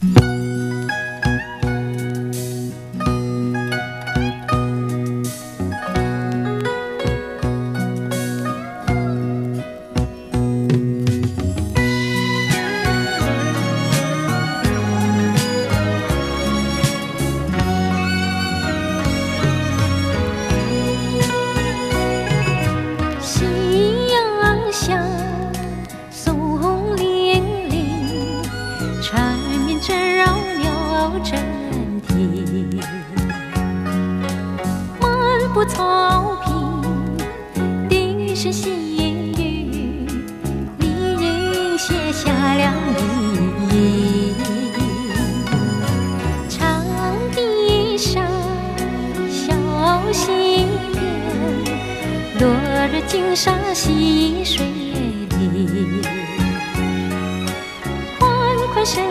Mm-hmm. 不草坪，低声细语，丽人写下了谜语。长堤上，小溪边，落日金沙溪水里，宽宽深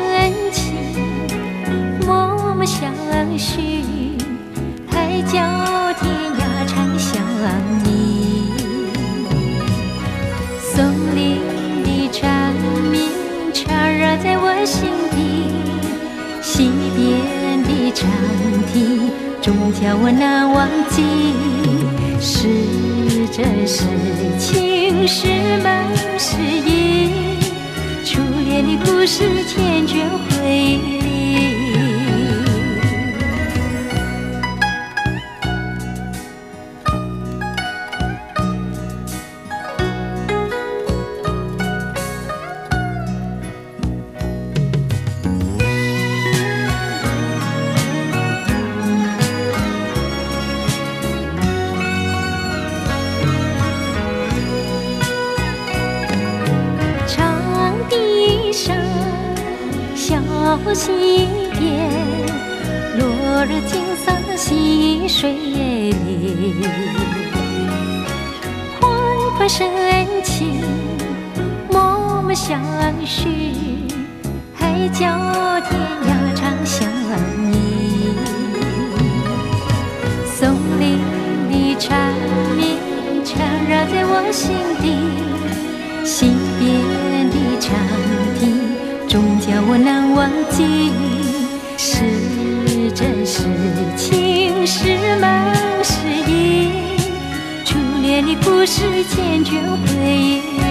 长堤，终叫我难忘记。是真是情，是梦是忆，初恋的故事，缱绻回忆里。小溪边，落日金色溪水里，宽宽深情，脉脉相续，海角天涯长相依。松林的蝉鸣缠绕在我心底，溪边的长堤。终叫我难忘记，是真是情，是梦是影，初恋的故事，缱绻回忆。